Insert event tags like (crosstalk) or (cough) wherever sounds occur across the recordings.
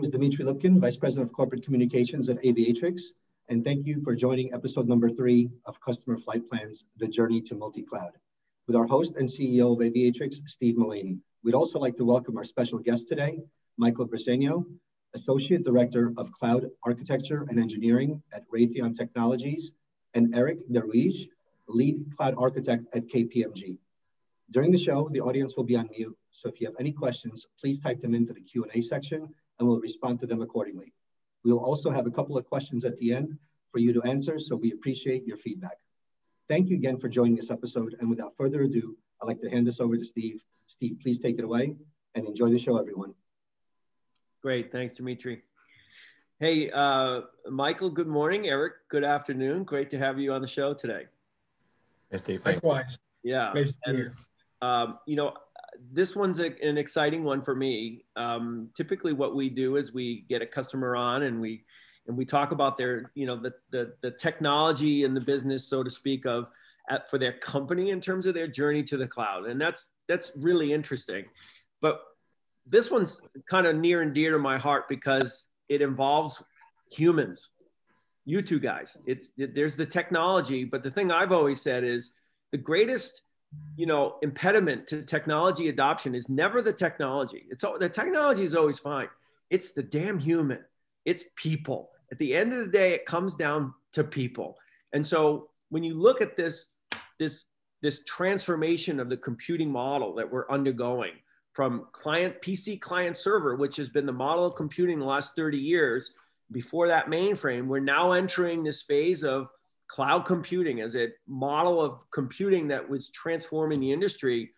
name is Dimitri Lipkin, Vice President of Corporate Communications at Aviatrix, and thank you for joining episode number three of Customer Flight Plans, The Journey to Multi-Cloud, with our host and CEO of Aviatrix, Steve Mullaney. We'd also like to welcome our special guest today, Michael Briseno, Associate Director of Cloud Architecture and Engineering at Raytheon Technologies, and Erik de Rooij, Lead Cloud Architect at KPMG. During the show, the audience will be on mute, so if you have any questions, please type them into the Q&A section and we'll respond to them accordingly. We'll also have a couple of questions at the end for you to answer, so we appreciate your feedback. Thank you again for joining this episode, and without further ado, I'd like to hand this over to Steve. Steve, please take it away and enjoy the show, everyone. Great, thanks, Dimitri. Hey, uh, Michael, good morning. Eric, good afternoon. Great to have you on the show today. Yes, Steve. Likewise. Yeah. Nice to be here. Um, you know, this one's a, an exciting one for me. Um, typically, what we do is we get a customer on and we and we talk about their, you know, the the, the technology and the business, so to speak, of at, for their company in terms of their journey to the cloud, and that's that's really interesting. But this one's kind of near and dear to my heart because it involves humans. You two guys, it's it, there's the technology, but the thing I've always said is the greatest you know impediment to technology adoption is never the technology. It's all the technology is always fine. It's the damn human. It's people. At the end of the day it comes down to people. And so when you look at this this this transformation of the computing model that we're undergoing from client pc client server which has been the model of computing the last 30 years before that mainframe we're now entering this phase of cloud computing as a model of computing that was transforming the industry,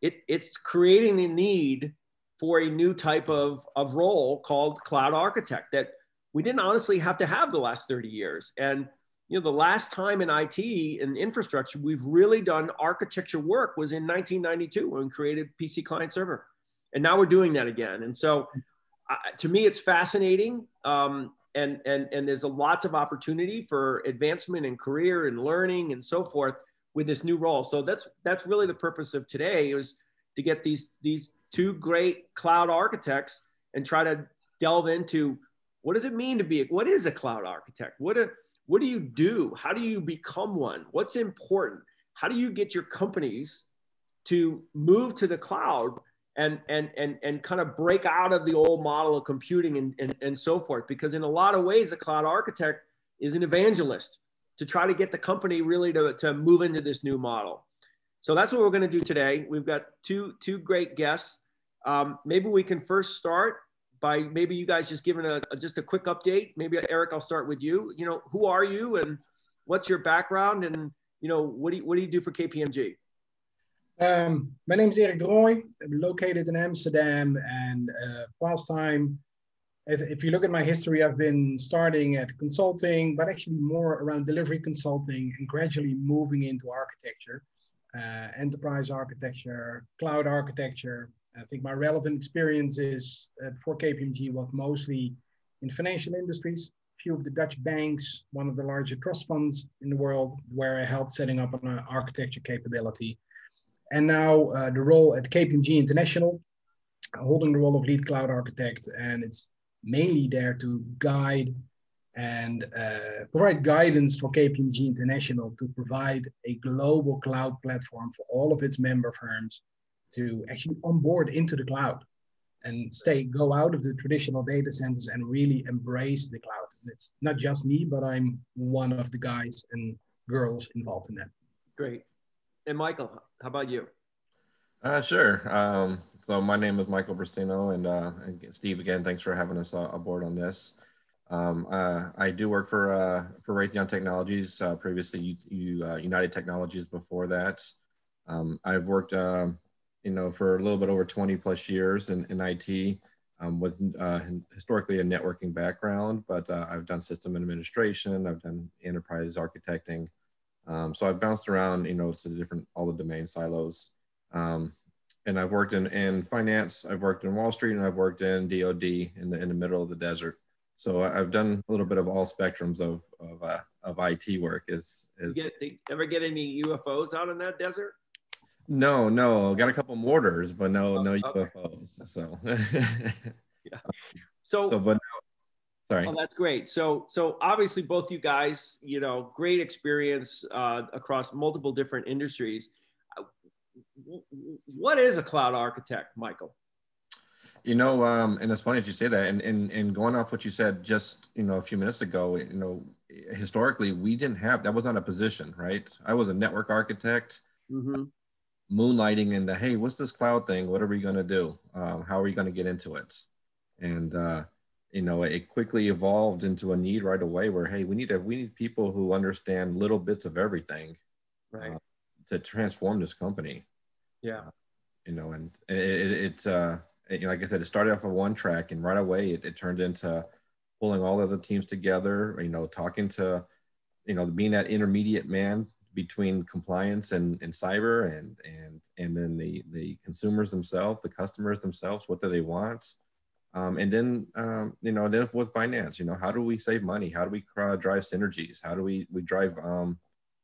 it, it's creating the need for a new type of, of role called cloud architect that we didn't honestly have to have the last 30 years. And you know, the last time in IT and infrastructure we've really done architecture work was in 1992 when we created PC client server, and now we're doing that again. And so, uh, to me, it's fascinating. Um, and and and there's a lots of opportunity for advancement and career and learning and so forth with this new role. So that's that's really the purpose of today is to get these these two great cloud architects and try to delve into what does it mean to be what is a cloud architect? What do, what do you do? How do you become one? What's important? How do you get your companies to move to the cloud and and and and kind of break out of the old model of computing and, and, and so forth because in a lot of ways a cloud architect is an evangelist to try to get the company really to, to move into this new model. So that's what we're going to do today. We've got two two great guests. Um, maybe we can first start by maybe you guys just giving a, a just a quick update. Maybe eric i'll start with you. You know who are you and what's your background and you know what do you, what do you do for kpmg um, my name is Erik de Rooij. I'm located in Amsterdam and uh, past time, if, if, you look at my history, I've been starting at consulting, but actually more around delivery consulting and gradually moving into architecture, uh, enterprise architecture, cloud architecture. I think my relevant experiences uh, for KPMG was mostly in financial industries, a few of the Dutch banks, one of the larger trust funds in the world, where I helped setting up an architecture capability and now uh, the role at KPMG International, holding the role of lead cloud architect, and it's mainly there to guide and uh, provide guidance for KPMG International to provide a global cloud platform for all of its member firms to actually onboard into the cloud and stay go out of the traditional data centers and really embrace the cloud. And it's not just me, but I'm one of the guys and girls involved in that. Great. And Michael, how about you? Uh, sure. Um, so my name is Michael Briseno, and, uh, and Steve, again, thanks for having us uh, aboard on this. Um, uh, I do work for uh, for Raytheon Technologies. Uh, previously, you, uh, United Technologies before that. Um, I've worked, um, you know, for a little bit over 20 plus years in, in IT um, with historically a networking background, but I've done system administration. I've done enterprise architecting. Um, so I've bounced around, you know, to the different, all the domain silos. Um, and I've worked in, in finance, I've worked in Wall Street, and I've worked in DoD in the, in the middle of the desert. So I've done a little bit of all spectrums of, of, uh, of IT work. Is, is you get, ever get any UFOs out in that desert? No, no, got a couple mortars, but no, oh, no okay. UFOs. So, (laughs) yeah. So, So, but sorry. Oh, that's great. So, so obviously, both you guys, you know, great experience uh, across multiple different industries. Uh, What is a cloud architect, Michael? You know, um, and it's funny that you say that. And, and and going off what you said just you know a few minutes ago, you know, historically we didn't have that was not a position, right? I was a network architect, Mm-hmm. moonlighting into hey, what's this cloud thing? What are we going to do? Um, how are we going to get into it? And uh, you know, it quickly evolved into a need right away where hey, we need to we need people who understand little bits of everything Right. Uh, to transform this company. Yeah. you know, and it, it, it uh, it, you know, like I said, it started off on one track, and right away it, it turned into pulling all of the teams together. You know, talking to, you know, being that intermediate man between compliance and, and cyber, and and and then the the consumers themselves, the customers themselves, what do they want? Um, and then um, you know, then with finance, you know, how do we save money? How do we uh, drive synergies? How do we we drive um,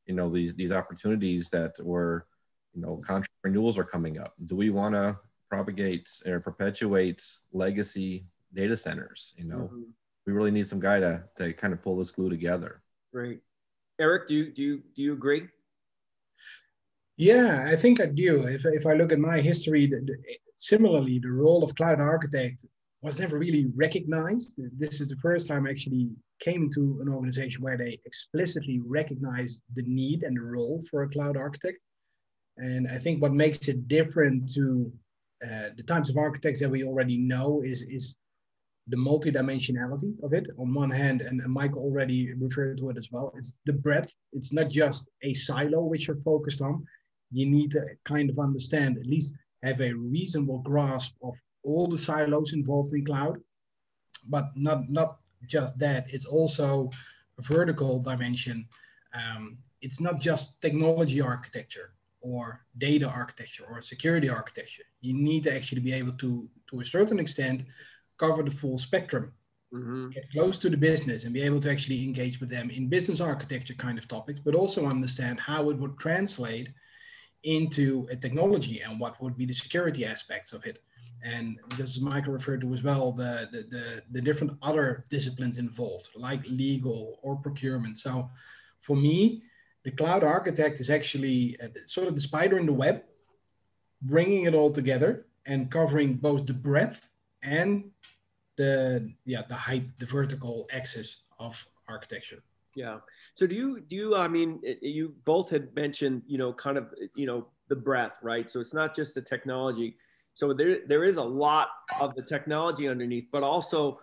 you know these these opportunities that were you know contract renewals are coming up do we want to propagate or perpetuate legacy data centers you know Mhm. we really need some guy to, to kind of pull this glue together Great. Eric, do you do you do you agree? Yeah, I think I do. If, if I look at my history, the, the, similarly, the role of cloud architect was never really recognized. This is the first time I actually came into an organization where they explicitly recognized the need and the role for a cloud architect. And I think what makes it different to uh, the types of architects that we already know is, is the multidimensionality of it. On one hand, and, and Michael already referred to it as well, it's the breadth. It's not just a silo which you're focused on. You need to kind of understand, at least have a reasonable grasp of all the silos involved in cloud. But not, not just that, it's also a vertical dimension. Um, it's not just technology architecture or data architecture or security architecture. You need to actually be able to, to a certain extent, cover the full spectrum, Mm-hmm. get close to the business and be able to actually engage with them in business architecture kind of topics, but also understand how it would translate into a technology and what would be the security aspects of it. And just as Michael referred to as well, the, the, the, the different other disciplines involved, like legal or procurement. So for me, the cloud architect is actually uh, sort of the spider in the web, bringing it all together and covering both the breadth and the yeah the height, the vertical axis of architecture. Yeah. So do you do you I mean you both had mentioned you know kind of you know the breadth right? So it's not just the technology. So there there is a lot of the technology underneath, but also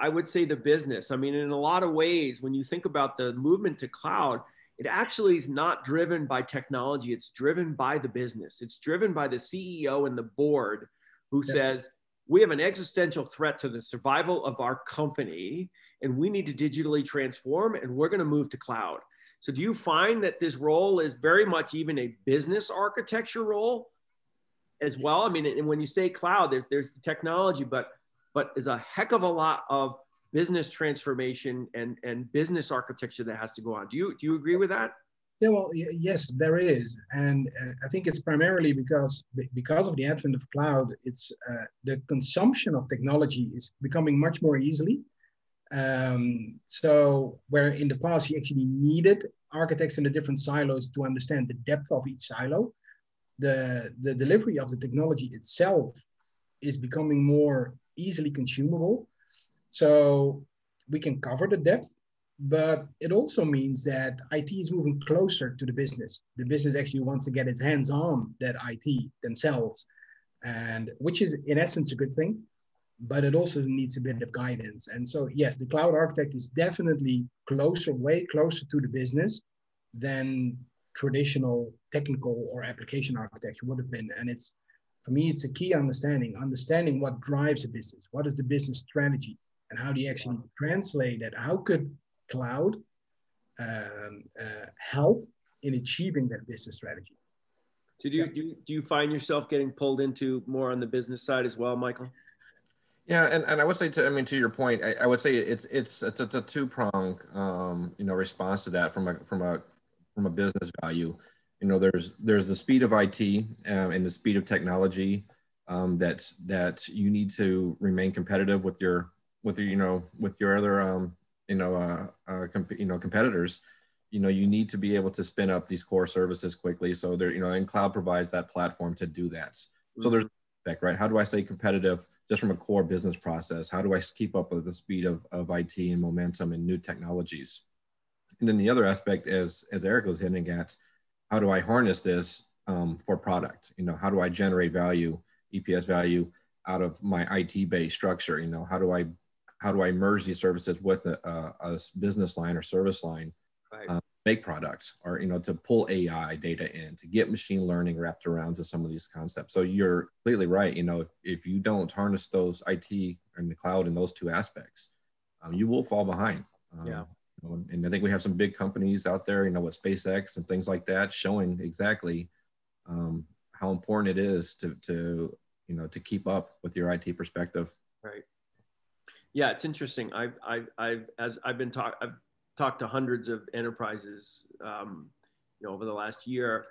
I would say the business. I mean, in a lot of ways, when you think about the movement to cloud, it actually is not driven by technology. It's driven by the business. It's driven by the CEO and the board who Yeah. says, we have an existential threat to the survival of our company and we need to digitally transform and we're going to move to cloud. So do you find that this role is very much even a business architecture role as well? I mean, and when you say cloud, there's there's the technology, but but there's a heck of a lot of business transformation and and business architecture that has to go on. Do you do you agree with that? Yeah, well, yes, there is, and uh, I think it's primarily because because of the advent of cloud, it's uh, the consumption of technology is becoming much more easily. Um, so where in the past you actually needed architects in the different silos to understand the depth of each silo, the the delivery of the technology itself is becoming more easily consumable. So we can cover the depth but it also means that IT is moving closer to the business. The business actually wants to get its hands on that IT themselves, and which is in essence a good thing, but it also needs a bit of guidance. And so, yes, the cloud architect is definitely closer, way closer to the business than traditional technical or application architecture would have been. And it's for me, it's a key understanding, understanding what drives a business, what is the business strategy, and how do you actually translate that? How could cloud um, uh, help in achieving that business strategy. So do you, do you do you find yourself getting pulled into more on the business side as well, Michael? Yeah, and, and I would say to I mean to your point, I, I would say it's it's it's, it's a two prong um, you know response to that from a from a from a business value. You know, there's there's the speed of IT um, and the speed of technology um, that you need to remain competitive with your with your, you know, with your other, um, you know, uh, uh comp- you know, competitors, you know, you need to be able to spin up these core services quickly. So there, you know, and cloud provides that platform to do that. Mm-hmm. So there's, right? How do I stay competitive just from a core business process? How do I keep up with the speed of, of IT and momentum and new technologies? And then the other aspect, as, as Eric was hitting at, how do I harness this um, for product? You know, how do I generate value, EPS value out of my IT based structure? You know, how do I how do I merge these services with a, a, a business line or service line, right. um, make products, or you know, to pull AI data in, to get machine learning wrapped around to some of these concepts. So you're completely right. You know, if, if you don't harness those IT and the cloud in those two aspects, um, you will fall behind. Um, yeah. Know, and I think we have some big companies out there, you know, with SpaceX and things like that, showing exactly um, how important it is to, to, you know, to keep up with your IT perspective. Right. Yeah, it's interesting. I've, I've, I've as I've been talk, I've talked to hundreds of enterprises, um, you know, over the last year,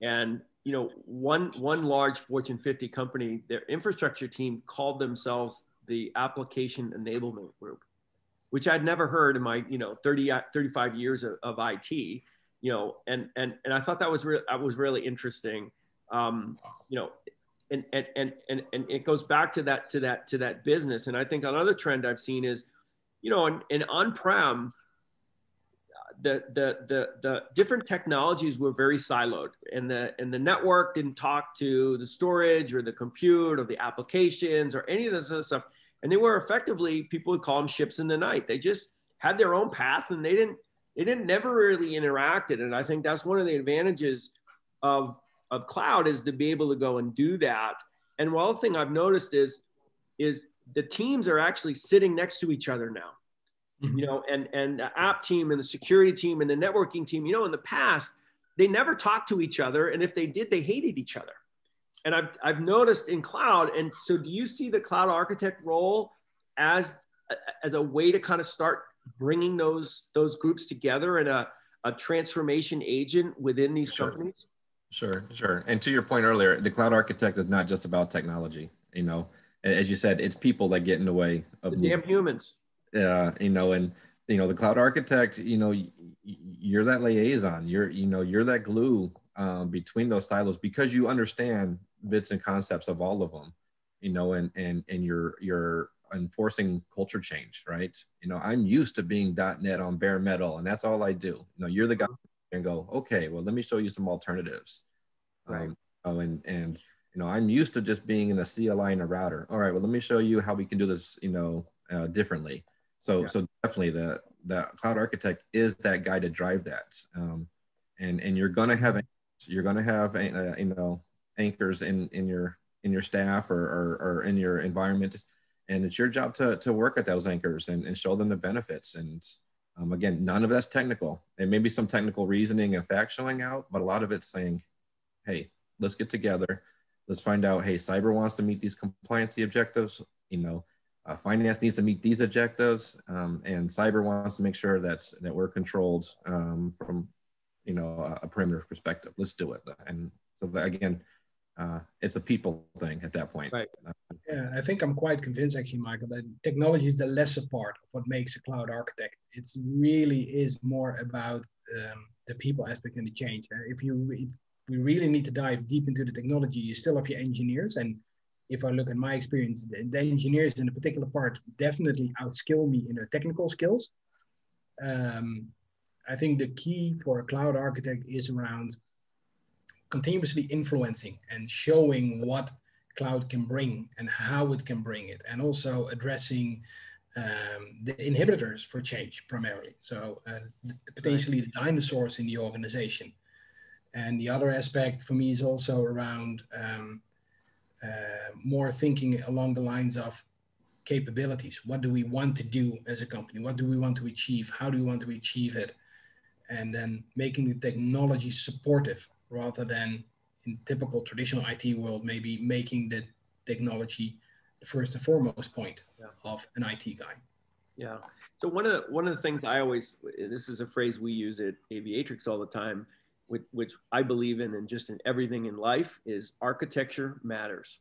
and you know, one one large Fortune 50 company, their infrastructure team called themselves the Application Enablement Group, which I'd never heard in my you know 30 35 years of, of IT you know, and and and I thought that was re- that was really interesting. Um, you know, and, and and and and it goes back to that to that to that business. And I think another trend I've seen is, you know, in, in on-prem, the, the the the different technologies were very siloed, and the and the network didn't talk to the storage or the compute or the applications or any of this other stuff. And they were effectively people would call them ships in the night. They just had their own path, and they didn't they didn't never really interacted. And I think that's one of the advantages of, of cloud is to be able to go and do that. And one thing I've noticed is, is the teams are actually sitting next to each other now. Mm-hmm. You know, and and the app team and the security team and the networking team, you know, in the past, they never talked to each other. And if they did, they hated each other. And I've, I've noticed in cloud. And so do you see the cloud architect role as, as a way to kind of start bringing those those groups together and a, a transformation agent within these sure. companies? Sure, sure. And to your point earlier, the cloud architect is not just about technology. You know, as you said, it's people that get in the way of the damn humans. Yeah, you know, and you know the cloud architect. You know, you're that liaison. You're you know you're that glue um, between those silos because you understand bits and concepts of all of them. You know, and and and you're you're enforcing culture change, right? You know, I'm used to being .NET on bare metal, and that's all I do. You know, you're the guy and go, okay, well, let me show you some alternatives. Right. Um, oh, and and you know, I'm used to just being in a CLI and a router. All right, well, let me show you how we can do this, you know, uh, differently. So yeah. so definitely the the cloud architect is that guy to drive that. Um, and and you're gonna have you're gonna have uh, you know anchors in in your in your staff or, or, or in your environment. And it's your job to, to work at those anchors and, and show them the benefits. And um, again none of that's technical. And maybe some technical reasoning and fact showing out but a lot of it's saying hey let's get together. Let's find out hey cyber wants to meet these compliancy objectives. You know uh, finance needs to meet these objectives. Um, and cyber wants to make sure that's that we're controlled um, from you know a, a perimeter perspective. Let's do it. And so that, again uh, it's a people thing at that point. Right. Yeah, I think I'm quite convinced actually, Michael, that technology is the lesser part of what makes a cloud architect. It's really is more about um, the people aspect and the change. Uh, if you if we really need to dive deep into the technology, you still have your engineers. And if I look at my experience, the, the engineers in a particular part definitely outskill me in their technical skills. Um, I think the key for a cloud architect is around continuously influencing and showing what cloud can bring and how it can bring it, and also addressing um, the inhibitors for change primarily. So uh, potentially the dinosaurs in the organization. And the other aspect for me is also around um, uh, more thinking along the lines of capabilities. What do we want to do as a company? What do we want to achieve? How do we want to achieve it? And then making the technology supportive rather than in typical traditional IT world, maybe making the technology the first and foremost point yeah. of an IT guy. Yeah. So one of the, one of the things I always this is a phrase we use at Aviatrix all the time, which, which I believe in and just in everything in life is architecture matters.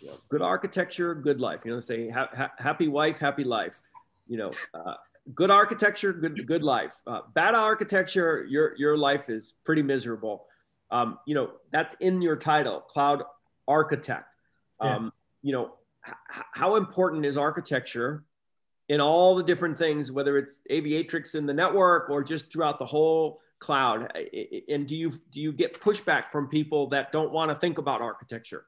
You know, good architecture, good life. You know, say ha- ha- happy wife, happy life. You know, uh, good architecture, good good life. Uh, bad architecture, your your life is pretty miserable. Um, you know, that's in your title, cloud architect. Um, yeah. You know, h- how important is architecture in all the different things, whether it's Aviatrix in the network or just throughout the whole cloud? And do you do you get pushback from people that don't want to think about architecture?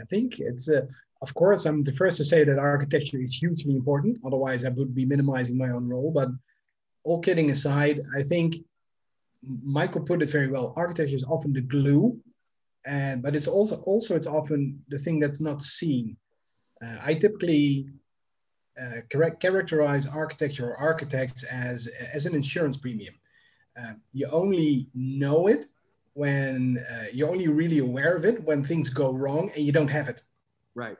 I think it's a, of course, I'm the first to say that architecture is hugely important. Otherwise, I would be minimizing my own role. But all kidding aside, I think Michael put it very well. Architecture is often the glue, and but it's also also it's often the thing that's not seen. Uh, I typically uh, characterize architecture or architects as as an insurance premium. Uh, you only know it when uh, you're only really aware of it when things go wrong and you don't have it. Right.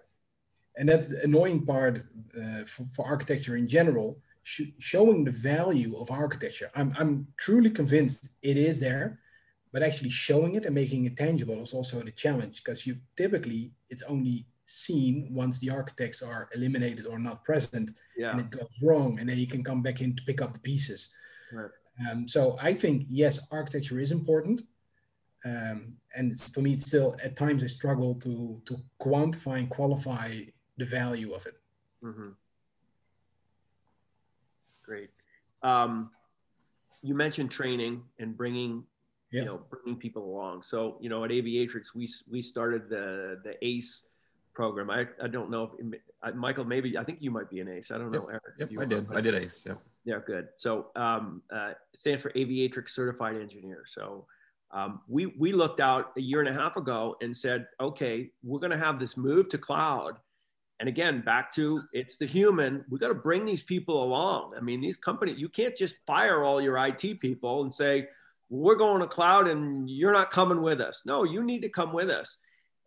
And that's the annoying part uh, for, for, architecture in general, sh- showing the value of architecture. I'm, I'm truly convinced it is there, but actually showing it and making it tangible is also the challenge because you typically, it's only seen once the architects are eliminated or not present yeah. and it goes wrong and then you can come back in to pick up the pieces right. um, so i think yes architecture is important um, and for me it's still at times i struggle to to quantify and qualify the value of it mm-hmm. great um, you mentioned training and bringing yeah. you know bringing people along so you know at aviatrix we we started the the ace program. I, I don't know if I, Michael, maybe I think you might be an ACE. I don't know, yep, Eric. Yep, I did. I did ACE. Yeah. Yeah, good. So um, uh, stands for Aviatrix Certified Engineer. So um, we we looked out a year and a half ago and said, okay, we're going to have this move to cloud. And again, back to it's the human. We got to bring these people along. I mean, these companies, you can't just fire all your IT people and say, we're going to cloud and you're not coming with us. No, you need to come with us.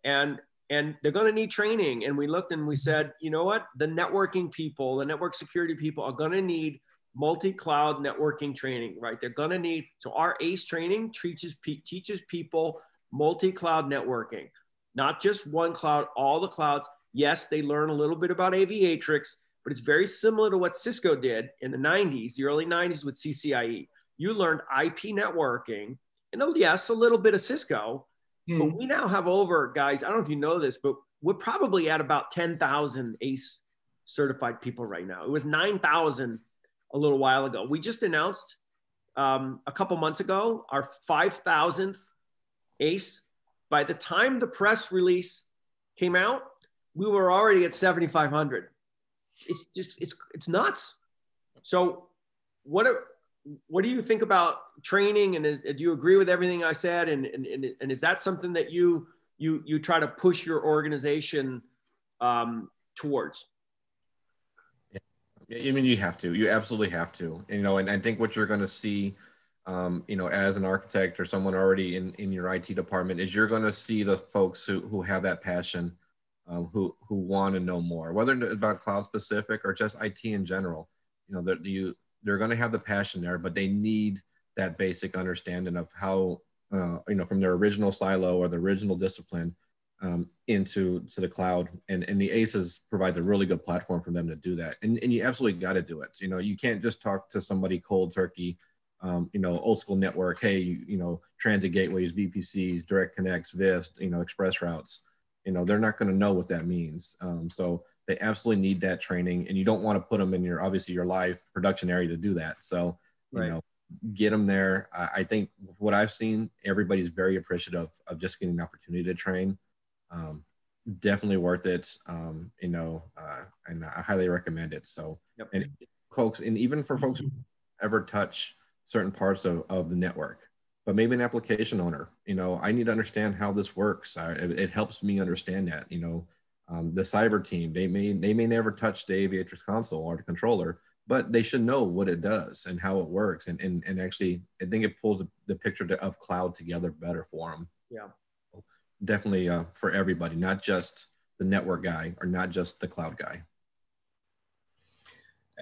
And and they're going to need training. And we looked and we said, you know what? The networking people, the network security people are going to need multi-cloud networking training, right? They're going to need, so our ACE training teaches, teaches people multi-cloud networking, not just one cloud, all the clouds. Yes, they learn a little bit about Aviatrix, but it's very similar to what Cisco did in the 90s, the early 90s with CCIE. You learned IP networking, and oh, yes, a little bit of Cisco, Mm. But hmm. we now have over, guys, I don't know if you know this, but we're probably at about 10,000 ACE certified people right now. It was 9,000 a little while ago. We just announced um, a couple months ago our 5,000th ACE. By the time the press release came out, we were already at 7,500. It's just, it's, it's nuts. So what are, what do you think about training? And is, do you agree with everything i said? And, and, and is that something that you you you try to push your organization um, towards? I mean you have to. You absolutely have to. And, you know and i think what you're going to see um, you know as an architect or someone already in in your it department is you're going to see the folks who who have that passion um, who who want to know more whether about cloud specific or just it in general you know that you they're going to have the passion there, but they need that basic understanding of how uh, you know from their original silo or the original discipline um, into to the cloud. And and the aces provides a really good platform for them to do that. And, and you absolutely got to do it. You know you can't just talk to somebody cold turkey um, you know old school network. Hey you, you know transit gateways vpcs direct connects vist you know express routes you know they're not going to know what that means. Um, so they absolutely need that training and you don't want to put them in your obviously your live production area to do that. So you right. know get them there. I, I, think what i've seen everybody's very appreciative of just getting the opportunity to train. Um, definitely worth it. Um, you know uh, and i highly recommend it. So yep. and folks and even for folks who ever touch certain parts of, of the network but maybe an application owner you know i need to understand how this works. I, it, it helps me understand that you know um, the cyber team they may they may never touch the aviatrix console or the controller but they should know what it does and how it works and and, and actually i think it pulls the, the picture of cloud together better for them yeah. Definitely uh, for everybody not just the network guy or not just the cloud guy.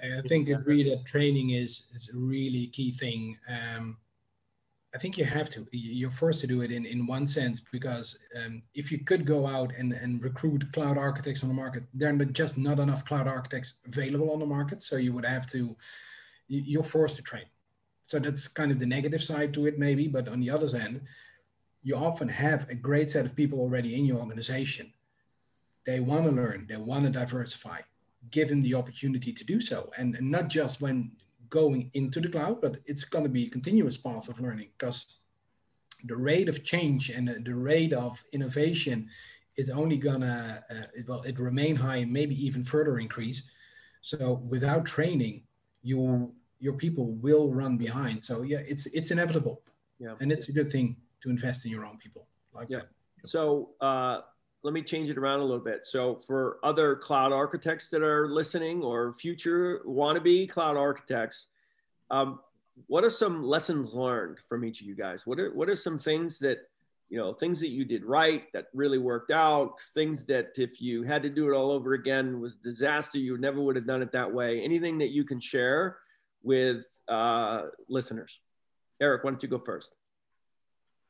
I think agree that training is is a really key thing. Um, I think you have to. You're forced to do it in, in one sense because um, if you could go out and, and recruit cloud architects on the market, there are just not enough cloud architects available on the market. So you would have to, you're forced to train. So that's kind of the negative side to it, maybe. But on the other end, you often have a great set of people already in your organization. They want to learn, they want to diversify, given the opportunity to do so. And, and not just when going into the cloud, but it's going to be a continuous path of learning because the rate of change and the rate of innovation is only gonna uh, it, well it remain high and maybe even further increase. So without training, you your people will run behind. So yeah, it's it's inevitable. Yeah, and it's a good thing to invest in your own people like yeah. that. So uh, let me change it around a little bit. So for other cloud architects that are listening or future wannabe cloud architects, um, what are some lessons learned from each of you guys? What are what are some things that you know things that you did right that really worked out? Things that if you had to do it all over again was disaster, you never would have done it that way. Anything that you can share with uh, listeners? Eric, why don't you go first?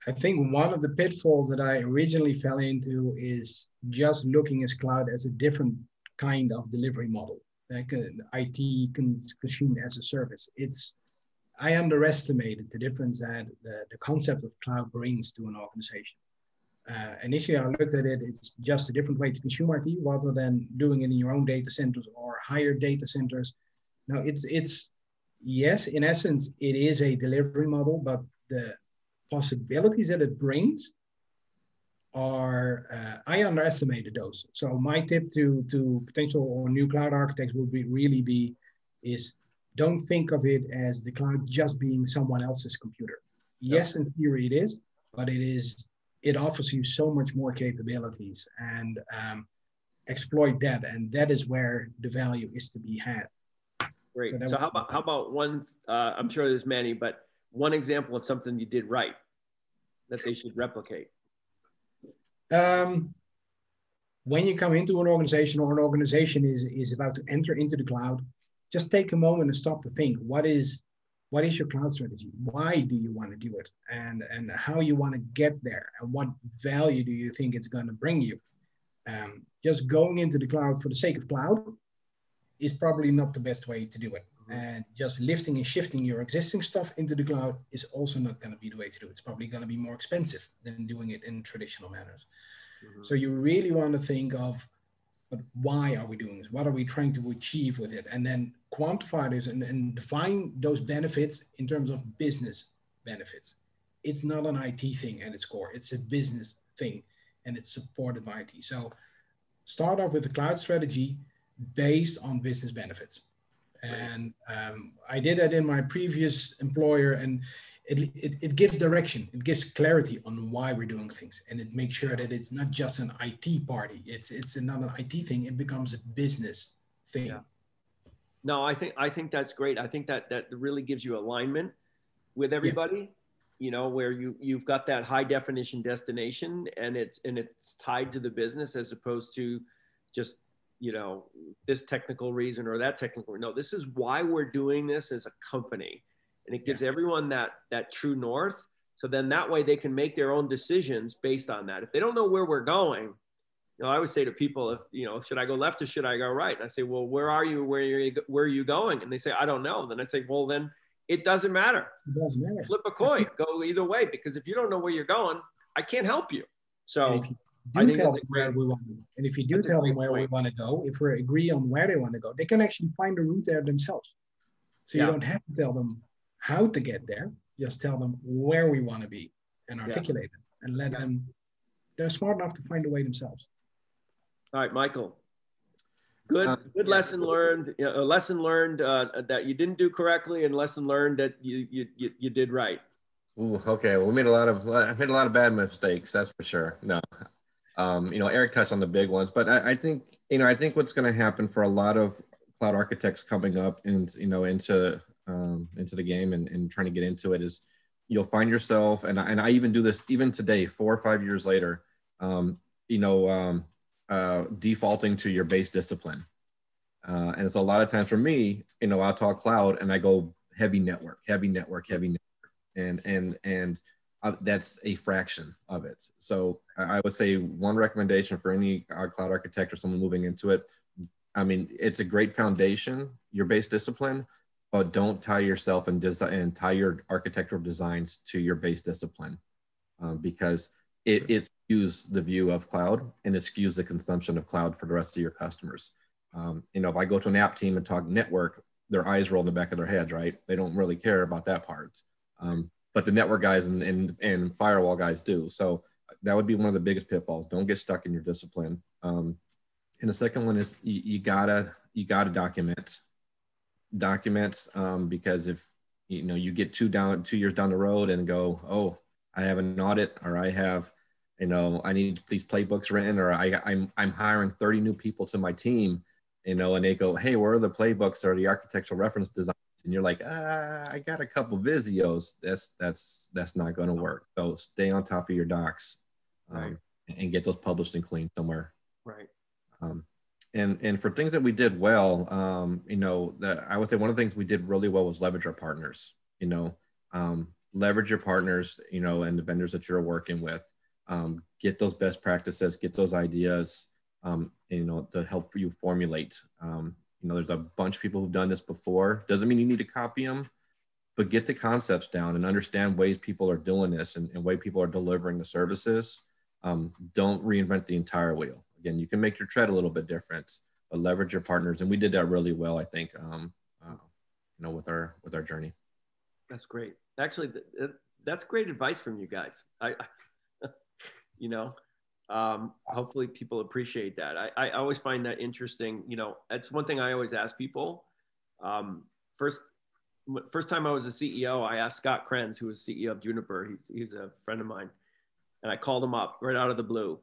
I think one of the pitfalls that I originally fell into is just looking at cloud as a different kind of delivery model, like uh, IT consumed as a service. It's I underestimated the difference that the, the concept of cloud brings to an organization. Uh, initially, I looked at it, it's just a different way to consume IT rather than doing it in your own data centers or higher data centers. Now, it's, it's yes, in essence, it is a delivery model, but the possibilities that it brings are uh, I underestimated those. So my tip to to potential or new cloud architects would be really be is don't think of it as the cloud just being someone else's computer. Yes, in theory it is, but it is it offers you so much more capabilities and um, exploit that, and that is where the value is to be had. Great. So, so how about how about one? Uh, I'm sure there's many, but one example of something you did right that they should replicate? Um, when you come into an organization or an organization is, is about to enter into the cloud, just take a moment and stop to think what is what is your cloud strategy? Why do you want to do it? And and how you want to get there? And what value do you think it's going to bring you? Um, just going into the cloud for the sake of cloud is probably not the best way to do it and just lifting and shifting your existing stuff into the cloud is also not going to be the way to do it. It's probably going to be more expensive than doing it in traditional manners. Mm-hmm. So you really want to think of, but why are we doing this? What are we trying to achieve with it? And then quantify this and, and define those benefits in terms of business benefits. It's not an IT thing at its core. It's a business thing and it's supported by IT. So start off with a cloud strategy based on business benefits and um, I did that in my previous employer, and it, it, it, gives direction, it gives clarity on why we're doing things, and it makes sure that it's not just an IT party. It's it's another IT thing. It becomes a business thing. Yeah. No, I think I think that's great. I think that that really gives you alignment with everybody. Yeah. You know, where you you've got that high definition destination, and it's and it's tied to the business as opposed to just you know this technical reason or that technical no this is why we're doing this as a company. And it gives yeah. everyone that that true north. So then that way they can make their own decisions based on that. If they don't know where we're going you know i always say to people if you know should i go left or should i go right? And i say well where are you? Where are you where are you going? And they say i don't know. Then i say well then it doesn't matter. It doesn't matter. Flip a coin. Go either way because if you don't know where you're going i can't help you. So do tell them where we want to go. And if you do tell them where point. we want to go, if we agree on where they want to go, they can actually find a route there themselves. So yeah. you don't have to tell them how to get there. Just tell them where we want to be and articulate yeah. it and let yeah. them, they're smart enough to find a way themselves. All right, Michael. Good, um, good lesson learned. A lesson learned uh, that you didn't do correctly, and lesson learned that you you, you, you did right. Ooh, okay. Well, we made a lot of I made a lot of bad mistakes. That's for sure. No, um, you know, Eric touched on the big ones, but I, I think you know I think what's going to happen for a lot of cloud architects coming up and you know into um, into the game and, and trying to get into it is you'll find yourself and I, and I even do this even today four or five years later um, you know um, uh, defaulting to your base discipline. Uh, and it's a lot of times for me you know I'll talk cloud and I go heavy network heavy network heavy network. And and and uh, that's a fraction of it. So I would say one recommendation for any uh, cloud architect or someone moving into it. I mean, it's a great foundation, your base discipline, but don't tie yourself and design and tie your architectural designs to your base discipline um, because it, it skews the view of cloud and it skews the consumption of cloud for the rest of your customers. Um, you know, if I go to an app team and talk network, their eyes roll in the back of their heads, right? They don't really care about that part. Um, but the network guys and, and, and firewall guys do. So that would be one of the biggest pitfalls. Don't get stuck in your discipline. Um, and the second one is you, you gotta you gotta document documents um, because if you know you get two down two years down the road and go oh I have an audit or I have you know I need these playbooks written or I, I'm I'm hiring 30 new people to my team you know and they go hey where are the playbooks or the architectural reference design and you're like, ah, I got a couple Visios. That's that's that's not going to work. So stay on top of your docs, um, right. and get those published and cleaned somewhere. Right. Um, and and for things that we did well, um, you know, that I would say one of the things we did really well was leverage our partners. You know, um, leverage your partners. You know, and the vendors that you're working with. Um, get those best practices. Get those ideas. Um, you know, to help you formulate um, you know, there's a bunch of people who've done this before. Doesn't mean you need to copy them, but get the concepts down and understand ways people are doing this and, and way people are delivering the services. Um, don't reinvent the entire wheel. Again, you can make your tread a little bit different, but leverage your partners. And we did that really well, I think, um, uh, you know, with our with our journey. That's great. Actually, th- that's great advice from you guys. I, (laughs) you know, um, hopefully people appreciate that. I, I always find that interesting. You know, it's one thing I always ask people. Um, first, first time I was a CEO, I asked Scott Kriens, who was CEO of Juniper. He's, he's a friend of mine, and I called him up right out of the blue,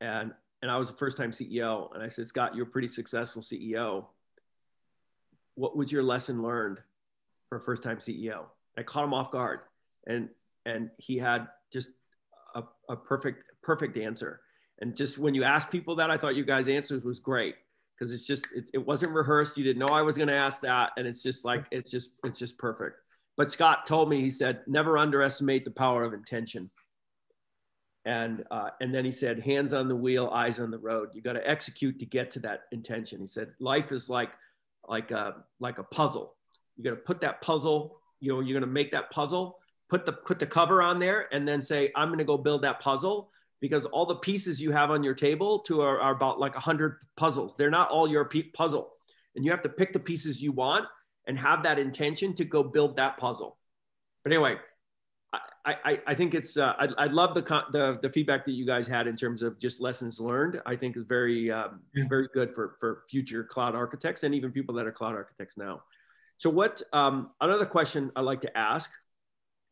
and and I was a first time CEO, and I said, Scott, you're a pretty successful CEO. What was your lesson learned for a first time CEO? I caught him off guard, and and he had just a, a perfect perfect answer. And just when you ask people that, I thought you guys' answers was great because it's just it, it wasn't rehearsed. You didn't know I was going to ask that, and it's just like it's just it's just perfect. But Scott told me he said never underestimate the power of intention. And uh, and then he said hands on the wheel, eyes on the road. You got to execute to get to that intention. He said life is like like a like a puzzle. You got to put that puzzle. You know you're going to make that puzzle. Put the put the cover on there, and then say I'm going to go build that puzzle because all the pieces you have on your table to are, are about like 100 puzzles they're not all your puzzle and you have to pick the pieces you want and have that intention to go build that puzzle but anyway I, I, I think it's uh, I, I love the, the the feedback that you guys had in terms of just lessons learned. I think is very um, very good for for future cloud architects and even people that are cloud architects now. So what um, another question I like to ask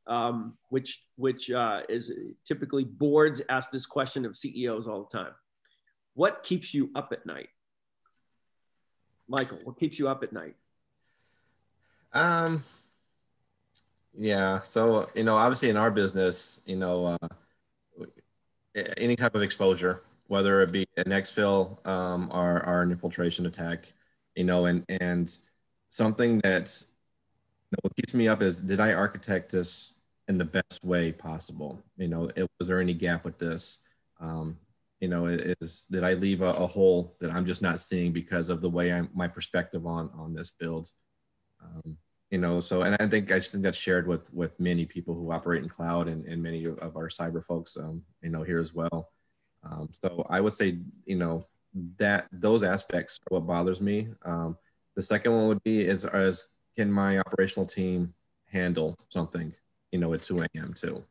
um, which which uh, is typically boards ask this question of CEOs all the time. What keeps you up at night, Michael? What keeps you up at night? Um. Yeah. So you know, obviously in our business, you know, uh, any type of exposure, whether it be an exfil um, or, or an infiltration attack, you know, and and something that you know, what keeps me up is did I architect this in the best way possible. You know, it, was there any gap with this? Um, you know, is did I leave a, a, hole that I'm just not seeing because of the way I'm my perspective on on this build? Um, you know, so and I think I think that's shared with with many people who operate in cloud and, and many of our cyber folks, um, you know, here as well. Um, so I would say, you know, that those aspects are what bothers me. Um, the second one would be is, is can my operational team handle something you know, at 2 a.m. too.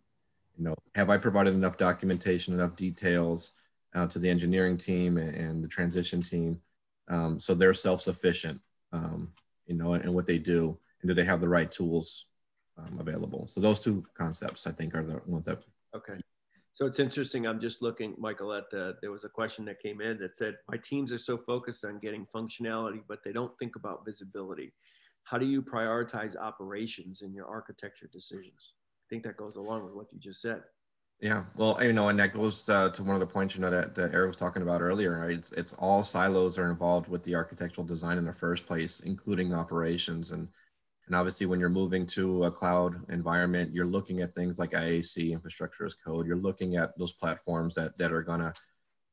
You know, have I provided enough documentation, enough details uh, to the engineering team and, and the transition team um, so they're self-sufficient, um, you know, and, what they do, and do they have the right tools um, available? So those two concepts, I think, are the ones that. Okay. So it's interesting. I'm just looking, Michael, at the, there was a question that came in that said, my teams are so focused on getting functionality, but they don't think about visibility how do you prioritize operations in your architecture decisions? I think that goes along with what you just said. Yeah, well, you know, and that goes uh, to one of the points you know that, that Eric was talking about earlier. Right? It's it's all silos are involved with the architectural design in the first place, including operations. And And obviously, when you're moving to a cloud environment, you're looking at things like IAC, infrastructure as code. You're looking at those platforms that, that are going to,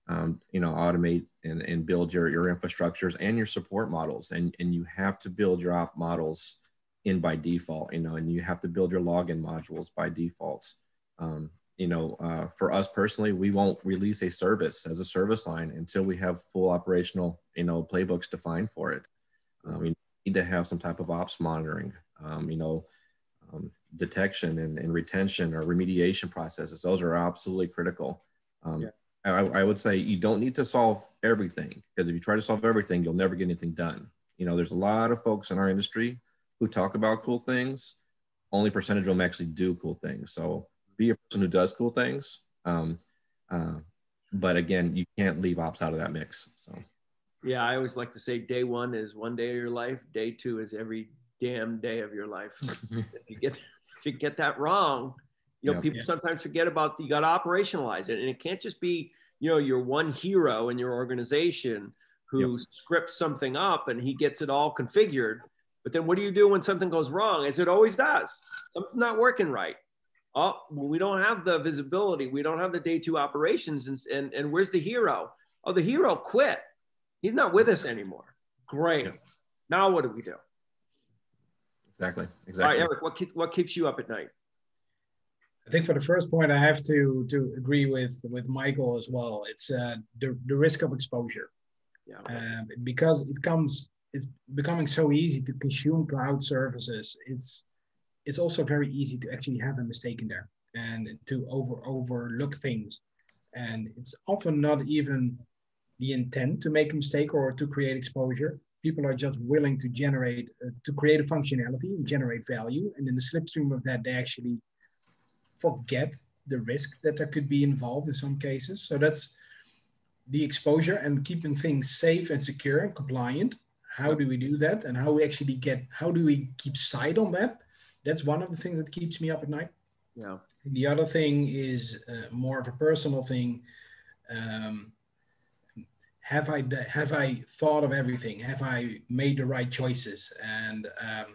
um, you know, automate and, and build your, your infrastructures and your support models. And, and you have to build your op models in by default, you know, and you have to build your login modules by defaults. Um, you know, uh, for us personally, we won't release a service as a service line until we have full operational, you know, playbooks defined for it. Uh, we need to have some type of ops monitoring, um, you know, um, detection and, and, retention or remediation processes. Those are absolutely critical. Um, yeah. I, I, would say you don't need to solve everything because if you try to solve everything, you'll never get anything done. You know, there's a lot of folks in our industry who talk about cool things. Only percentage of them actually do cool things. So be a person who does cool things. Um, uh, but again, you can't leave ops out of that mix. So. Yeah, I always like to say day one is one day of your life. Day two is every damn day of your life. (laughs) if you get if you get that wrong, you know, yeah. people yeah. sometimes forget about you got to operationalize it, and it can't just be you know your one hero in your organization who yep. scripts something up and he gets it all configured. But then what do you do when something goes wrong? As it always does, something's not working right. Oh, well, we don't have the visibility. We don't have the day two operations, and and, and where's the hero? Oh, the hero quit He's not with us anymore. Great. Yeah. Now what do we do? Exactly. Exactly. All right, Eric, what, keep, what keeps you up at night? I think for the first point, I have to to agree with with Michael as well. It's uh, the the risk of exposure. Yeah. Um, because it comes, it's becoming so easy to consume cloud services. It's it's also very easy to actually have a mistake in there and to over overlook things. And it's often not even the intent to make a mistake or to create exposure. People are just willing to generate, uh, to create a functionality and generate value. And in the slipstream of that, they actually forget the risk that there could be involved in some cases. So that's the exposure and keeping things safe and secure and compliant. How do we do that? And how we actually get, how do we keep sight on that? That's one of the things that keeps me up at night. Yeah. And the other thing is uh, more of a personal thing. Um, have I have I thought of everything? Have I made the right choices? And um,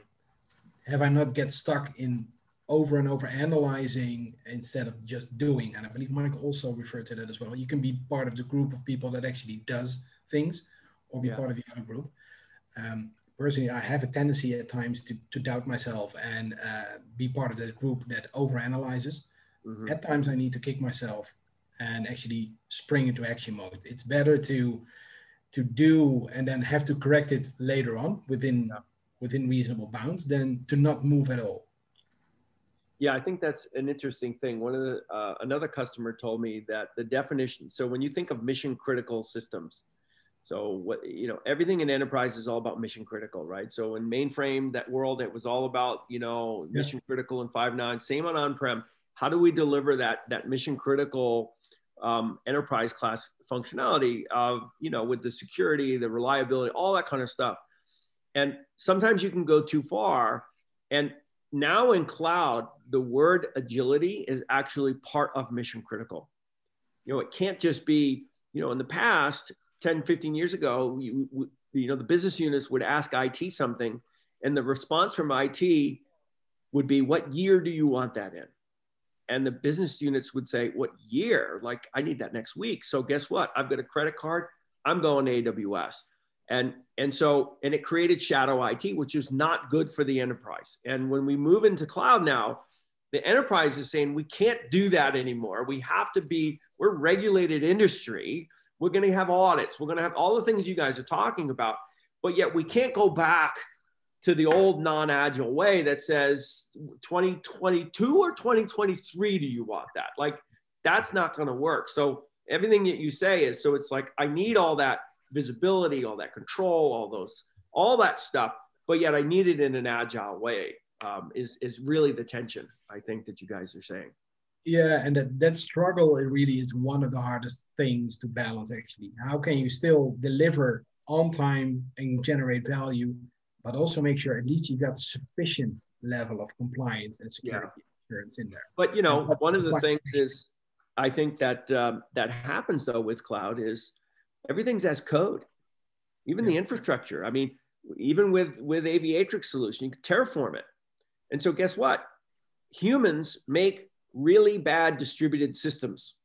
have I not get stuck in over and over analyzing instead of just doing? And I believe Mike also referred to that as well. You can be part of the group of people that actually does things, or be yeah. part of the other group. Um, personally, I have a tendency at times to, to doubt myself and uh, be part of the group that over analyzes. Mm-hmm. At times, I need to kick myself and actually spring into action mode. It's better to to do and then have to correct it later on within yeah. within reasonable bounds than to not move at all. Yeah, I think that's an interesting thing. One of the uh, another customer told me that the definition. So when you think of mission critical systems, so what you know, everything in enterprise is all about mission critical, right? So in mainframe, that world, it was all about you know mission critical and five nine. Same on on prem. How do we deliver that that mission critical um, enterprise class functionality of you know with the security the reliability all that kind of stuff and sometimes you can go too far and now in cloud the word agility is actually part of mission critical. You know it can't just be you know in the past 10 15 years ago you, you know the business units would ask it something and the response from it would be what year do you want that in? And the business units would say what year? Like i need that next week. So guess what? I've got a credit card. I'm going to aws and and so and it created shadow it which is not good for the enterprise. And when we move into cloud now the enterprise is saying we can't do that anymore. We have to be we're regulated industry. We're going to have audits. We're going to have all the things you guys are talking about but yet we can't go back to the old non-agile way that says 2022 or 2023 do you want that? Like that's not going to work. So everything that you say is so it's like i need all that visibility all that control all those all that stuff but yet i need it in an agile way um, is is really the tension i think that you guys are saying yeah and that, that struggle it really is one of the hardest things to balance actually how can you still deliver on time and generate value but also make sure at least you got sufficient level of compliance and security yeah. assurance in there. But you know, one of the things is, I think that um, that happens though with cloud is everything's as code, even yeah. the infrastructure. I mean, even with with Aviatrix solution, you can terraform it. And so guess what? Humans make really bad distributed systems.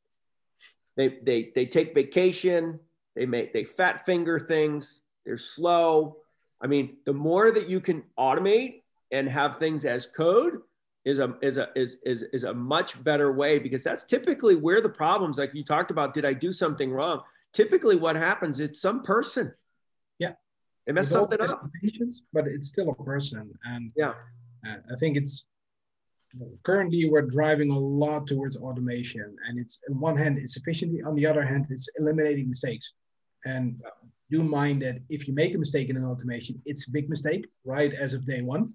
They they they take vacation, they make they fat finger things, they're slow. I mean, the more that you can automate and have things as code is a is a is is is a much better way because that's typically where the problems like you talked about did I do something wrong? Typically what happens it's some person. Yeah. They mess something up. But it's still a person and yeah. Uh, I think it's currently we're driving a lot towards automation and it's on one hand it's efficiently on the other hand it's eliminating mistakes and do mind that if you make a mistake in an automation it's a big mistake right as of day one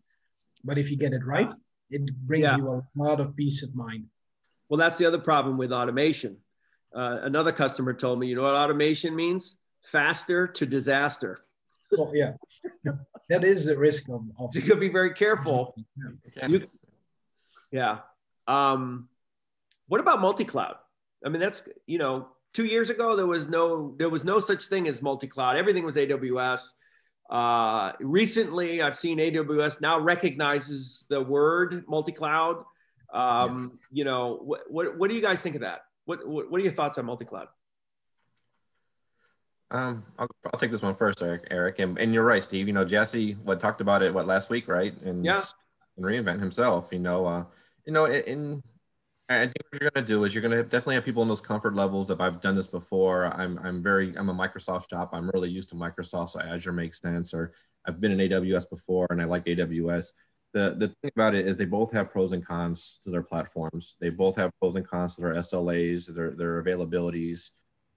but if you get it right it brings yeah. you a lot of peace of mind well that's the other problem with automation uh, another customer told me you know what automation means faster to disaster well, yeah that is the risk of, of (laughs) you could be very careful yeah. You, yeah. Um, what about multi-cloud? I mean, that's you know, two years ago there was no there was no such thing as multi-cloud. Everything was AWS. Uh, recently, I've seen AWS now recognizes the word multi-cloud. Um, you know, what, what what do you guys think of that? What what, what are your thoughts on multi-cloud? Um, I'll, I'll, take this one first, Eric. Eric, and, and you're right, Steve. You know, Jesse, what talked about it what last week, right? And yeah, and re:Invent himself. You know, uh, you know, in I think what you're going to do is you're going to definitely have people in those comfort levels. If I've done this before, I'm I'm very I'm a Microsoft shop. I'm really used to Microsoft, so Azure makes sense. Or I've been in AWS before, and I like AWS. The the thing about it is they both have pros and cons to their platforms. They both have pros and cons to their SLAs, their their availabilities,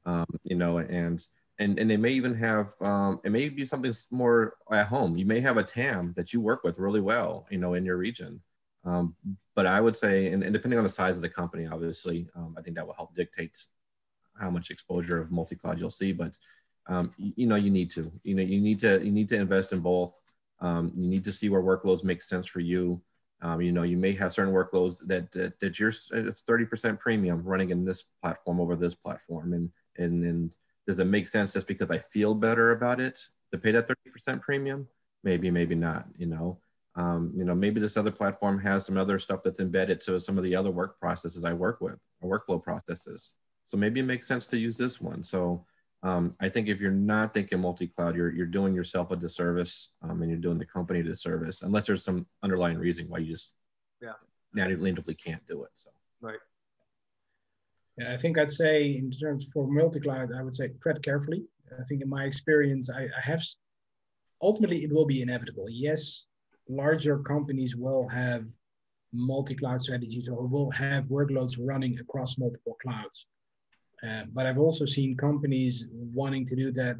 um, you know, and and and they may even have um, it may be something more at home. You may have a TAM that you work with really well, you know, in your region um, but I would say, and, and, depending on the size of the company, obviously, um, I think that will help dictate how much exposure of multi-cloud you'll see. But um, you, you, know, you need to, you know, you need to, you need to invest in both. Um, you need to see where workloads make sense for you. Um, you know, you may have certain workloads that that, that you're it's 30% premium running in this platform over this platform, and and and does it make sense just because I feel better about it to pay that 30% premium? Maybe, maybe not. You know. Um, you know, maybe this other platform has some other stuff that's embedded to some of the other work processes I work with, or workflow processes. So maybe it makes sense to use this one. So um, I think if you're not thinking multi-cloud, you're, you're doing yourself a disservice um, and you're doing the company a disservice, unless there's some underlying reason why you just yeah natively can't do it. So right. Yeah, I think I'd say in terms for multi-cloud, I would say tread carefully. I think in my experience, I, I have ultimately it will be inevitable. Yes, larger companies will have multi-cloud strategies or will have workloads running across multiple clouds. Uh, but I've also seen companies wanting to do that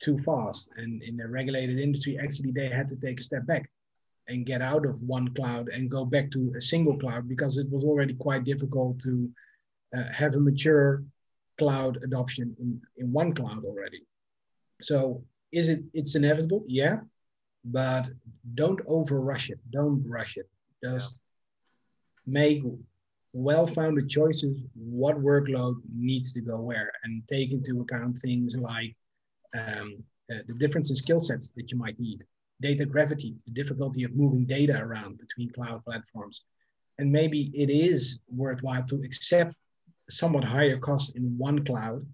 too fast. And in a regulated industry, actually, they had to take a step back and get out of one cloud and go back to a single cloud because it was already quite difficult to uh, have a mature cloud adoption in, in one cloud already. So is it, it's inevitable? Yeah but don't over rush it. Don't rush it. Just yeah. make well-founded choices. What workload needs to go where, and take into account things like um, uh, the difference in skill sets that you might need, data gravity, the difficulty of moving data around between cloud platforms, and maybe it is worthwhile to accept somewhat higher cost in one cloud,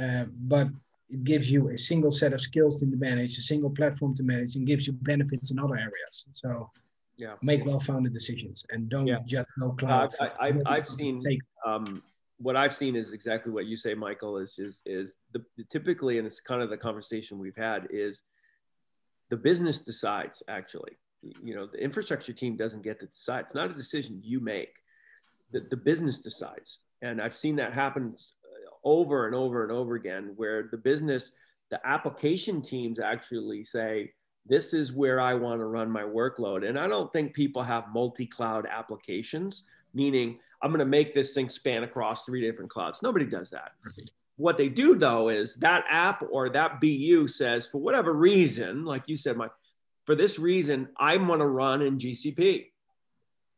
uh, but it gives you a single set of skills to manage, a single platform to manage, and gives you benefits in other areas. So yeah, make well-founded decisions and don't yeah. just go cloud. Uh, I, I, I've seen um, what I've seen is exactly what you say, Michael. Is is is the, the typically, and it's kind of the conversation we've had is the business decides actually. You know, the infrastructure team doesn't get to decide. It's not a decision you make. The, the business decides, and I've seen that happen over and over and over again where the business the application teams actually say this is where i want to run my workload and i don't think people have multi-cloud applications meaning i'm going to make this thing span across three different clouds nobody does that right. what they do though is that app or that bu says for whatever reason like you said mike for this reason i'm going to run in gcp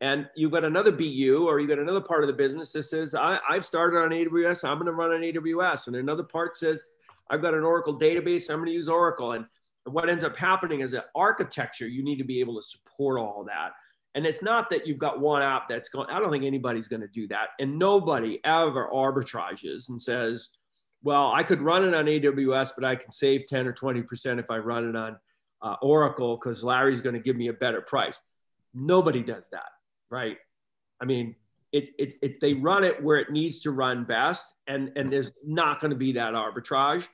and you've got another BU or you've got another part of the business that says, I, have started on AWS, I'm going to run on AWS. And another part says, I've got an Oracle database, I'm going to use Oracle. And what ends up happening is that architecture, you need to be able to support all that. And it's not that you've got one app that's going, I don't think anybody's going to do that. And nobody ever arbitrages and says, well, I could run it on AWS, but I can save 10 or 20% if I run it on uh, Oracle because Larry's going to give me a better price. Nobody does that, right? I mean, it, it, it, they run it where it needs to run best, and, and there's not going to be that arbitrage.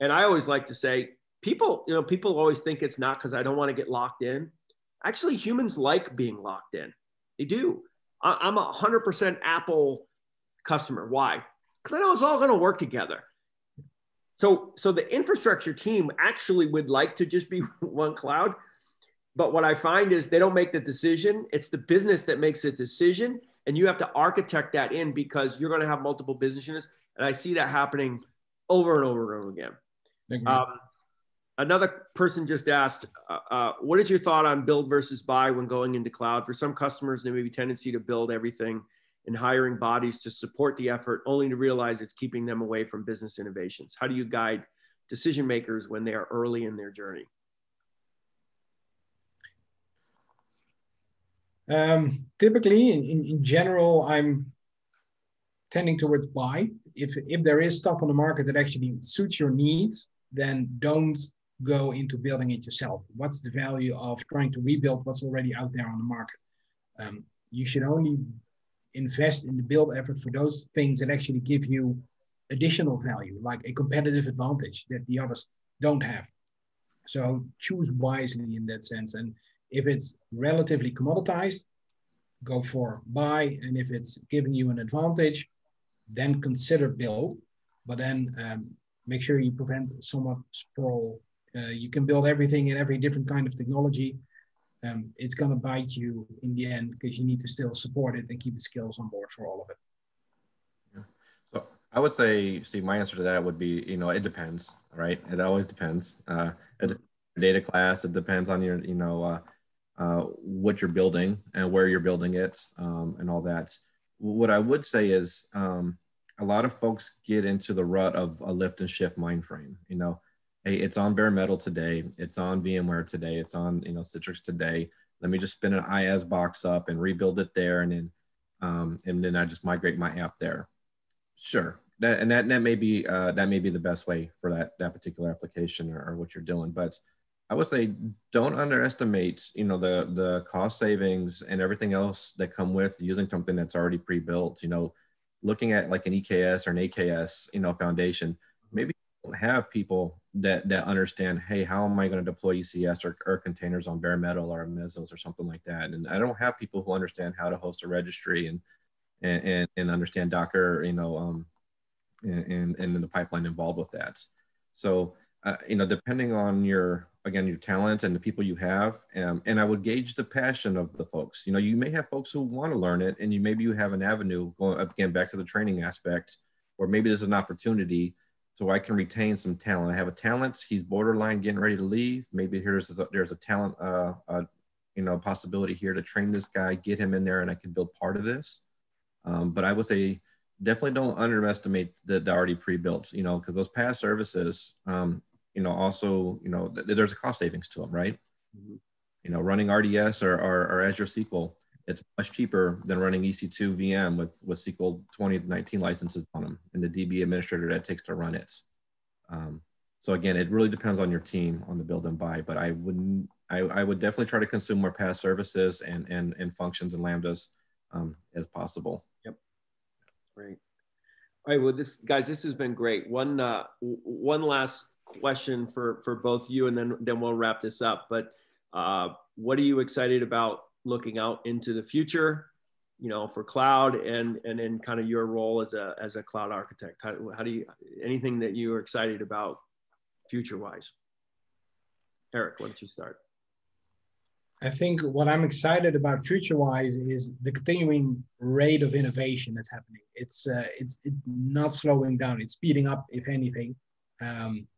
And I always like to say, people, you know, people always think it's not because I don't want to get locked in. Actually, humans like being locked in. They do. I, I'm a 100% Apple customer. Why? Because I know it's all going to work together. So, so the infrastructure team actually would like to just be (laughs) one cloud. But what I find is they don't make the decision. It's the business that makes the decision. And you have to architect that in because you're going to have multiple business units. And I see that happening over and over and over again. Um, another person just asked, uh, uh, what is your thought on build versus buy when going into cloud? For some customers, there may be tendency to build everything and hiring bodies to support the effort only to realize it's keeping them away from business innovations? How do you guide decision makers when they are early in their journey? Um, typically, in, in, in, general, I'm tending towards buy. If, if there is stuff on the market that actually suits your needs, then don't go into building it yourself. What's the value of trying to rebuild what's already out there on the market? Um, you should only invest in the build effort for those things that actually give you additional value, like a competitive advantage that the others don't have. So choose wisely in that sense. And if it's relatively commoditized, go for buy. And if it's giving you an advantage, then consider build. But then um, make sure you prevent somewhat sprawl. Uh, you can build everything in every different kind of technology um, it's going to bite you in the end because you need to still support it and keep the skills on board for all of it. So I would say, Steve, my answer to that would be, you know, it depends, right? It always depends. Uh, data class, it depends on your, you know, uh, uh, what you're building and where you're building it um, and all that. What I would say is um, a lot of folks get into the rut of a lift and shift mind frame. You know, hey, it's on bare metal today. It's on VMware today. It's on, you know, Citrix today. Let me just spin an IaaS box up and rebuild it there. And then, um, and then I just migrate my app there. Sure. That, and that, that may be, uh, that may be the best way for that, that particular application or, or what you're doing. But I would say don't underestimate, you know, the, the cost savings and everything else that come with using something that's already pre-built, you know, looking at like an EKS or an AKS, you know, foundation, maybe have people that that understand hey how am i going to deploy ecs or, or containers on bare metal or mesos or something like that? And i don't have people who understand how to host a registry and and and, understand docker you know um and and the pipeline involved with that. So uh, you know depending on your again your talent and the people you have um, and i would gauge the passion of the folks. You know you may have folks who want to learn it and you maybe you have an avenue going again back to the training aspect or maybe there's an opportunity so I can retain some talent. I have a talent. He's borderline getting ready to leave. Maybe here's a, there's a talent, uh, uh, you know, possibility here to train this guy, get him in there, and I can build part of this. Um, but I would say definitely don't underestimate the, the already pre-built, you know, because those PaaS services, um, you know, also, you know, th- there's a cost savings to them, right? Mm-hmm. You know, running RDS or, or, or Azure SQL it's much cheaper than running EC2 VM with, with SQL 2019 licenses on them and the DB administrator that takes to run it. Um, so again, it really depends on your team on the build and buy, but I wouldn't, I, I would definitely try to consume more PaaS services and, and, and functions and Lambdas um, as possible. Yep. Great. All right, well, this guys, this has been great. One, uh, one last question for, for both you, and then, then we'll wrap this up. But uh, what are you excited about looking out into the future, you know, for cloud and and in kind of your role as a as a cloud architect. How, how do you anything that you are excited about future wise? Eric, why don't you start? I think what I'm excited about future wise is the continuing rate of innovation that's happening. It's uh, it's, it's not slowing down. It's speeding up, if anything. Um,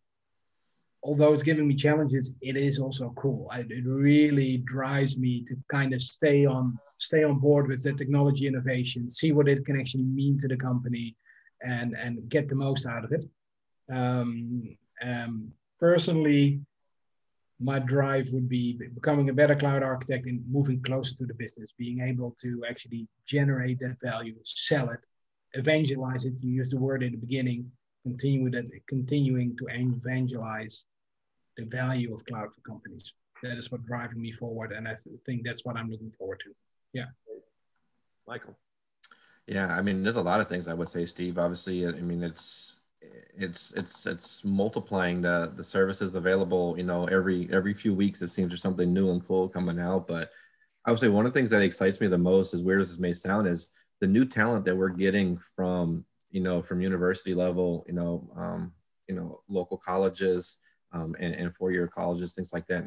although it's giving me challenges, it is also cool. I, it really drives me to kind of stay on stay on board with the technology innovation, see what it can actually mean to the company, and and get the most out of it. Um, um, personally, my drive would be becoming a better cloud architect and moving closer to the business, being able to actually generate that value, sell it, evangelize it. You used the word in the beginning, continue that, continuing to evangelize the value of cloud for companies. That is what driving me forward, and I think that's what I'm looking forward to. Yeah, Michael. Yeah, I mean, there's a lot of things I would say, Steve. Obviously, I mean, it's it's it's it's multiplying the the services available. You know, every every few weeks it seems there's something new and cool coming out. But I would say one of the things that excites me the most, as weird as this may sound, is the new talent that we're getting from you know from university level. You know, um, you know, local colleges um, and, and four year colleges, things like that.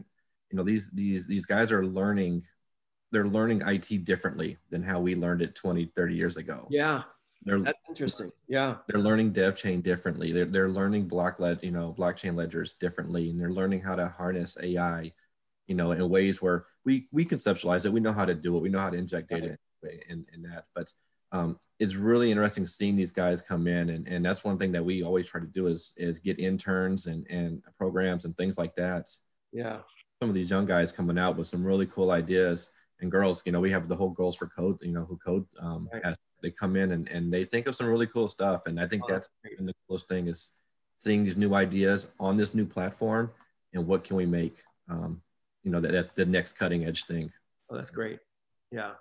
You know, these these these guys are learning they're learning IT differently than how we learned it 20, 30 years ago. Yeah, they're, That's interesting. Yeah. They're learning dev chain differently. They're, they're learning block led, you know, blockchain ledgers differently. And they're learning how to harness AI, you know, in ways where we, we conceptualize it. We know how to do it. We know how to inject data in, in that, but um, it's really interesting seeing these guys come in. And, and that's one thing that we always try to do is, is get interns and, and programs and things like that. Yeah. Some of these young guys coming out with some really cool ideas and girls, you know, we have the whole girls for code, you know, who code um, right. has they come in and, and they think of some really cool stuff. And I think oh, that's the coolest thing is seeing these new ideas on this new platform and what can we make? Um, you know, that, that's the next cutting edge thing. Oh, that's great. Yeah.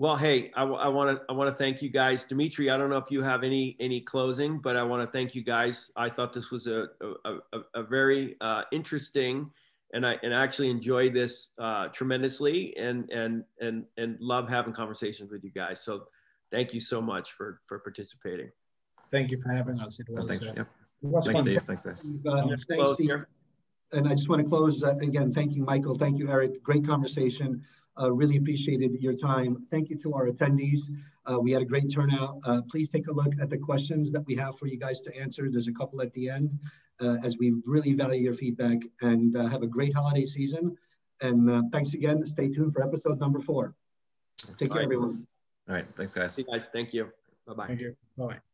Well, hey, I want to I want to thank you guys, Dimitri. I don't know if you have any any closing, but I want to thank you guys. I thought this was a a, a, a very uh, interesting, and I and I actually enjoyed this uh, tremendously, and and and and love having conversations with you guys. So thank you so much for for participating. Thank you for having us. It was, thanks, uh, yeah. it was thanks, fun. Dave. Thanks, guys. Uh, thanks, Steve. And I just want to close uh, again. Thank you, Michael. Thank you, Eric. Great conversation. Uh, really appreciated your time. Thank you to our attendees. Uh, we had a great turnout. Uh, please take a look at the questions that we have for you guys to answer. There's a couple at the end, uh, as we really value your feedback. And uh, have a great holiday season. And uh, thanks again. Stay tuned for episode number four. Take care, everyone. All right. Thanks, guys. See you guys. Thank you. Bye bye. Thank you. Bye bye.